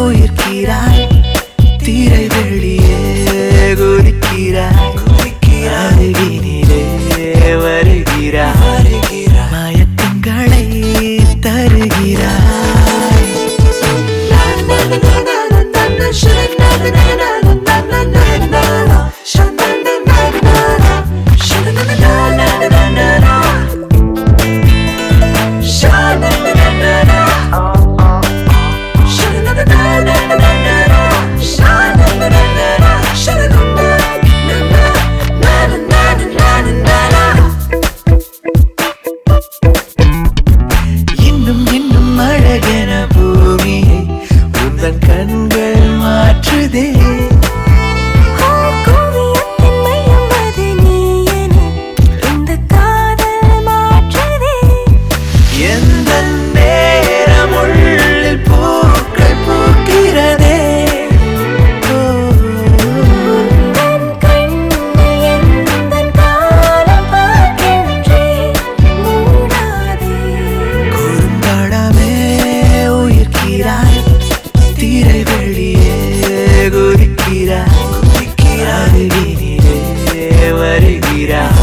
உயிர்க்கிறாய் திரை வெளியே குதிக்கிறாய். தன் கண்கள் மாற்றுதே. Yeah.